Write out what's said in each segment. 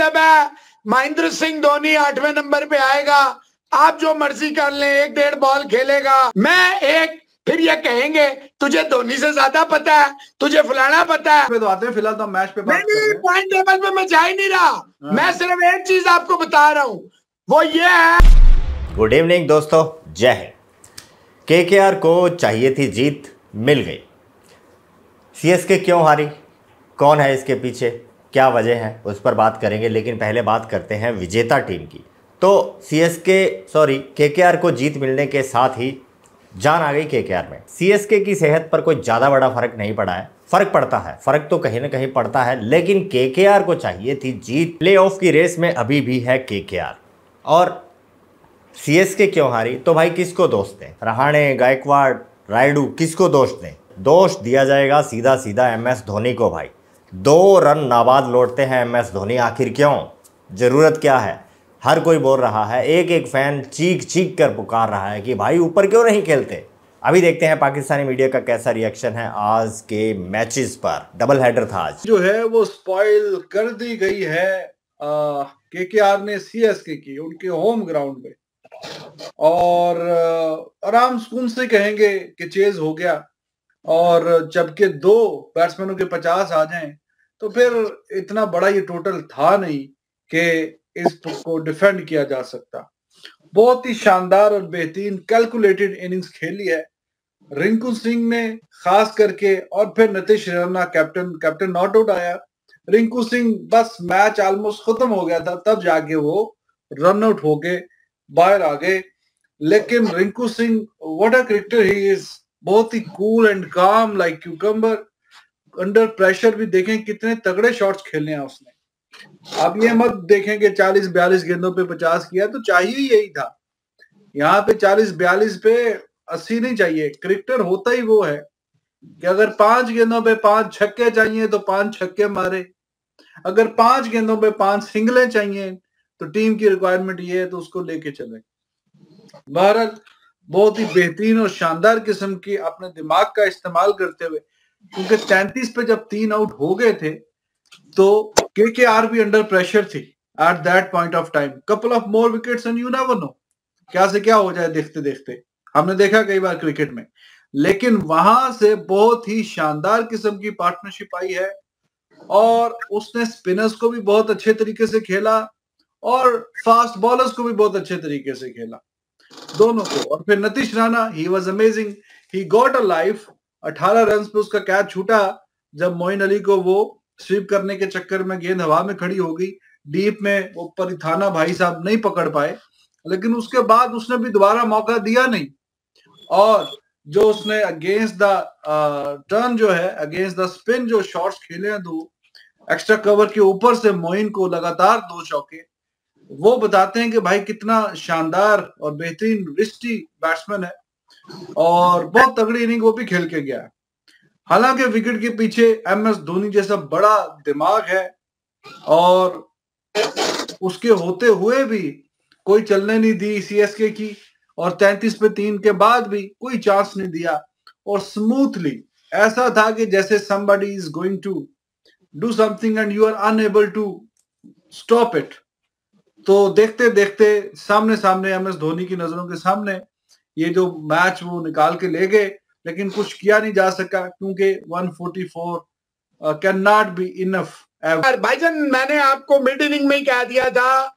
मतलब है महेंद्र सिंह धोनी आठवें नंबर पे आएगा। आप जो मर्ज़ी कर लें एक डेढ़ बॉल खेलेगा। मैं एक फिर ये कहेंगे तुझे धोनी से ज़्यादा पता है तुझे फलाना पता है। तो आते हैं फ़िलहाल तो मैच पे बात नहीं पॉइंट टेबल पे मैं जा ही नहीं रहा। हाँ। मैं सिर्फ़ एक चीज़ आपको बता रहा हूँ वो ये है। गुड इवनिंग दोस्तों। जय हिंद। के के आर को चाहिए थी जीत मिल गई। सीएसके क्यों हारी? कौन है इसके पीछे? क्या वजह है, उस पर बात करेंगे, लेकिन पहले बात करते हैं विजेता टीम की। तो सीएसके सॉरी केकेआर को जीत मिलने के साथ ही जान आ गई केकेआर में। सीएसके की सेहत पर कोई ज़्यादा बड़ा फ़र्क नहीं पड़ा है। फ़र्क पड़ता है। फ़र्क तो कहीं ना कहीं पड़ता है, लेकिन केकेआर को चाहिए थी जीत। प्ले ऑफ़ की रेस में अभी भी है केकेआर और सीएसके क्यों हारी? तो भाई किसको दोष दें? रहाणे, गायकवाड़, रायडू, किसको दोष दें? दोष दिया जाएगा सीधा सीधा एम एस धोनी को भाई। दो रन नाबाद लौटते हैं एम एस धोनी, आखिर क्यों? ज़रूरत क्या है? हर कोई बोल रहा है एक एक फ़ैन चीख चीख कर पुकार रहा है कि भाई ऊपर क्यों नहीं खेलते? अभी देखते हैं पाकिस्तानी मीडिया का कैसा रिएक्शन है आज के मैचेस पर। डबल हेडर था आज। जो है वो स्पॉइल कर दी गई है के के आर ने सी एस के की, उनके होम ग्राउंड पे। और आराम सुकून से कहेंगे कि चेज हो गया। और जबकि दो बैट्समैनों के पचास आ जाएँ तो फिर इतना बड़ा ये टोटल था नहीं कि इसको डिफेंड किया जा सकता। बहुत ही शानदार और बेहतरीन कैलकुलेटेड इनिंग्स खेली है। रिंकू सिंह ने खास करके और फिर Nitish Raina captain captain not out आया। रिंकू सिंह बस मैच ऑलमोस्ट खत्म हो गया था, तब जाके वो रन आउट हो गए बाहर आ गए। लेकिन Rinku Singh what a cricketer he is बहुत ही cool and calm like cucumber under pressure भी देखें कितने तगड़े शॉट्स खेले हैं उसने। अब ये मत देखें कि 40 42 गेंदों पे 50 किया तो चाहिए यही था। यहाँ पे 40 42 पे 80 नहीं चाहिए क्रिकेटर होता ही वो है कि अगर पाँच गेंदों पे पाँच छक्के चाहिए तो पाँच छक्के मारे। अगर पाँच गेंदों पे पाँच सिंगलें चाहिए तो टीम की रिक्वायरमेंट ये है तो उसको लेके चले। बहरहाल बहुत ही बेहतरीन और शानदार किस्म की अपने दिमाग का इस्तेमाल करते हुए, क्योंकि तैंतीस पे जब तीन आउट हो गए थे तो के के आर भी अंडर प्रेशर थी at that point of time couple of more wickets and you never know क्या से क्या हो जाए देखते देखते। हमने देखा कई बार क्रिकेट में। लेकिन वहाँ से बहुत ही शानदार किस्म की पार्टनरशिप आई है और उसने स्पिनर्स को भी बहुत अच्छे तरीके से खेला और फास्ट बॉलर्स को भी बहुत अच्छे तरीके से खेला। दोनों को। और फिर Nitish Rana he was amazing he got a life 18 run पे उसका कैच छूटा, जब मोइन अली को वो स्वीप करने के चक्कर में गेंद हवा में खड़ी हो गई। डीप में वो परिथाना भाई साहब नहीं पकड़ पाए। लेकिन उसके बाद उसने भी दोबारा मौका दिया नहीं। और जो उसने अगेंस्ट द टर्न जो है अगेंस्ट द स्पिन जो शॉट्स खेले हैं दो एक्स्ट्रा कवर के ऊपर से मोइन को लगातार दो चौके वो बताते हैं कि भाई कितना शानदार और बेहतरीन रिस्टी बैट्समैन है और बहुत तगड़ी इनिंग वो भी खेल के गया हालाँकि विकेट के पीछे एम एस धोनी जैसा बड़ा दिमाग है और उसके होते हुए भी कोई चलने नहीं दी सीएसके की और तैतीस पे तीन के बाद भी कोई चांस नहीं दिया और स्मूथली ऐसा था कि जैसे somebody is going to do something and you are unable to stop it तो देखते देखते, सामने सामने एम एस धोनी की नज़रों के सामने ये जो मैच वो निकाल के ले गए, लेकिन कुछ किया नहीं जा सका क्योंकि 144 कैन नॉट बी इनफ भाईजान, मैंने आपको मिड इनिंग में ही कह दिया था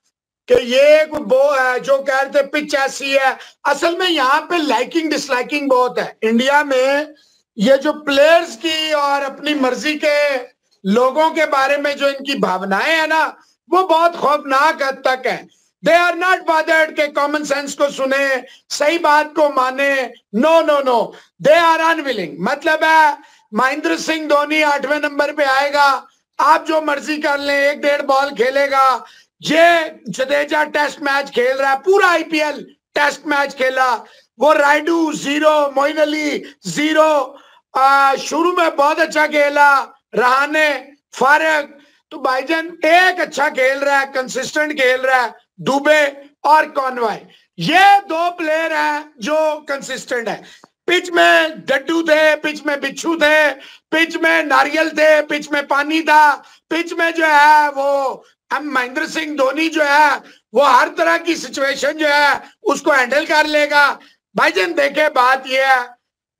कि ये वो है जो कह रहे थे पिच ऐसी है। असल में यहाँ पे लाइकिंग डिसलाइकिंग बहुत है। इंडिया में ये जो प्लेयर्स की और अपनी मर्ज़ी के लोगों के बारे में जो इनकी भावनाएँ है ना वो बहुत खौफनाक हद तक है। दे आर नॉट बॉदर्ड के कॉमन सेंस को सुने, सही बात को माने। No no no they are unwilling मतलब है, महेंद्र सिंह धोनी आठवें नंबर पे आएगा। आप जो मर्ज़ी कर लें, एक डेढ़ बॉल खेलेगा। ये जडेजा टेस्ट मैच खेल रहा है, पूरा आईपीएल टेस्ट मैच खेला। वो राइडू ज़ीरो, मोइन अली ज़ीरो। शुरू में बहुत अच्छा खेला। रहाने फारक तो भाईजान, एक अच्छा खेल रहा है कंसिस्टेंट खेल रहा है, दुबे और कॉनवाई। ये दो प्लेयर हैं जो कंसिस्टेंट है। पिच में डड्डू थे, पिच में बिच्छू थे, पिच में नारियल थे, पिच में पानी था, पिच में जो है वो अब महेंद्र सिंह धोनी जो है, वो हर तरह की सिचुएशन जो है, उसको हैंडल कर लेगा। भाईजान, देखे बात यह है,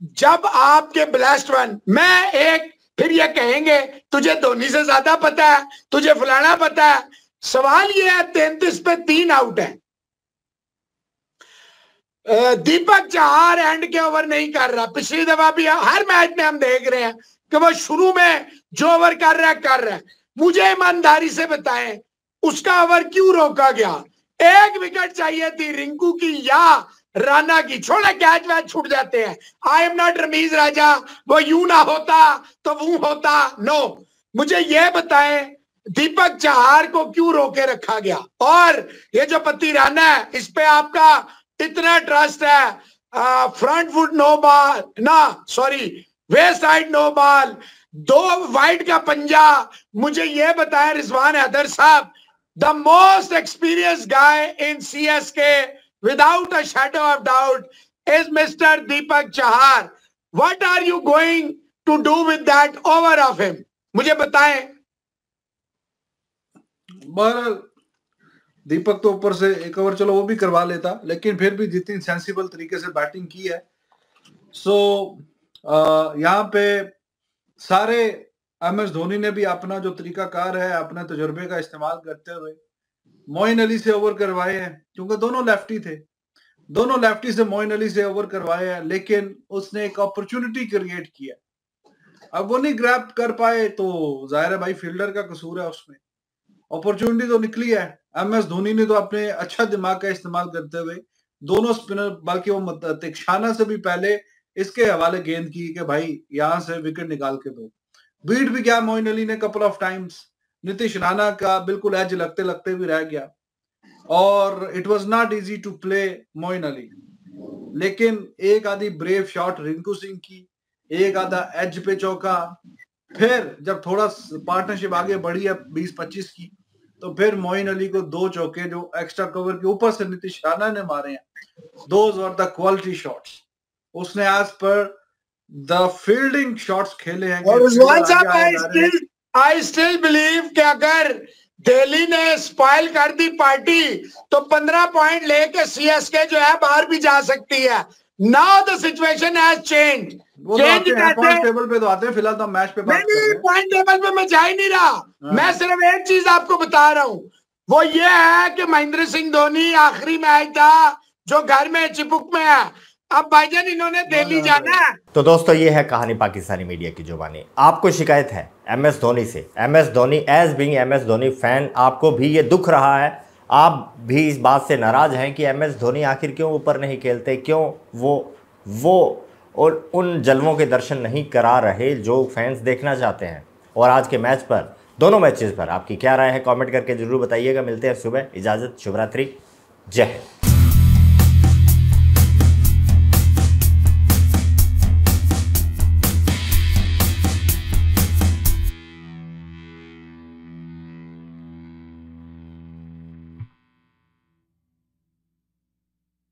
जब आपके ब्लास्ट वन मैं एक फिर ये कहेंगे, तुझे धोनी से ज़्यादा पता है, तुझे फलाना पता है। सवाल ये है, तैतीस पे तीन आउट है। दीपक चार एंड के ओवर नहीं कर रहा। पिछली दफ़ा भी हर मैच में हम देख रहे हैं कि वो शुरू में जो ओवर कर रहा है, कर रहा है। मुझे ईमानदारी से बताएँ, उसका ओवर क्यों रोका गया? एक विकेट चाहिए थी रिंकू की या राना की छोड़ा कैच वैच छूट जाते हैं। I am not Ramiz Raja वो यू ना होता तो वो होता। नो मुझे ये बताएँ, दीपक चार को क्यों रोके रखा गया? और ये जो पति राना है, इस पे आपका इतना ट्रस्ट है फ्रंट फुट नो बॉल ना sorry way side no ball दो वाइड का पंजा। मुझे ये बताया रिजवान हैदर साहब the most experience guy in C S K without a shadow of doubt is mister Deepak Chahar what are you going to do with that over of him मुझे बताएँ। बहरहाल, दीपक तो ऊपर से एक ओवर, चलो वो भी करवा लेता, लेकिन फिर भी जितनी सेंसिबल तरीके से बैटिंग की है। सो यहाँ पे सारे एम एस धोनी ने भी अपना जो तरीकाकार है, अपने तजुर्बे का इस्तेमाल करते हुए मोइन अली से ओवर करवाए हैं, क्योंकि दोनों लेफ्टी थे। दोनों लेफ्टी से मोइन अली से ओवर करवाए हैं, लेकिन उसने एक अपॉर्चुनिटी क्रिएट किया। अब वो नहीं ग्रैप कर पाए तो ज़ाहिर है भाई फील्डर का कसूर है उसमें। अपॉर्चुनिटी तो निकली है। एम एस धोनी ने तो अपने अच्छा दिमाग का इस्तेमाल करते हुए दोनों स्पिनर बल्कि वो तिक्षाना से भी पहले इसके हवाले गेंद की कि भाई यहाँ से विकेट निकाल के दो। बीट भी क्या मोइन अली ने couple of times Nitish Rana का बिल्कुल एज लगते लगते भी रह गया। और it was not easy to play Moeen Ali लेकिन एक आधी ब्रेव शॉट रिंकू सिंह की एक आधा एज पे चौका। फिर जब थोड़ा पार्टनरशिप आगे बढ़ी है बीस पच्चीस की तो फिर मोइन अली को दो चौके जो एक्स्ट्रा कवर के ऊपर से नीतीश राणा ने मारे हैं। Those are the quality shots उसने आज पर द फील्डिंग शॉट्स खेले हैं और आई स्टिल बिलीव कि अगर दिल्ली ने स्पॉइल कर दी पार्टी तो पंद्रह पॉइंट लेके सीएसके जो है बाहर भी जा सकती है। Now the situation has change change point table पे तो आते हैं फ़िलहाल तो मैच पे बात नहीं पॉइंट टेबल पे मैं जा ही नहीं रहा। हाँ। मैं सिर्फ़ एक चीज़ आपको बता रहा हूँ। वो ये है कि महेंद्र सिंह धोनी आखिरी मैच था जो घर में चिपुक में है। अब भाईजान इन्होंने दिल्ली जाना। तो दोस्तों ये है कहानी पाकिस्तानी मीडिया की जुबानी। आपको शिकायत है एम एस धोनी से। M S Dhoni as being M S Dhoni fan आपको भी ये दुख रहा है। आप भी इस बात से नाराज़ हैं कि एम एस धोनी आखिर क्यों ऊपर नहीं खेलते क्यों वो वो और उन जलवों के दर्शन नहीं करा रहे जो फैंस देखना चाहते हैं। और आज के मैच पर दोनों मैचेस पर आपकी क्या राय है कमेंट करके ज़रूर बताइएगा। मिलते हैं सुबह। इजाज़त शुभरात्रि। जय हिंद।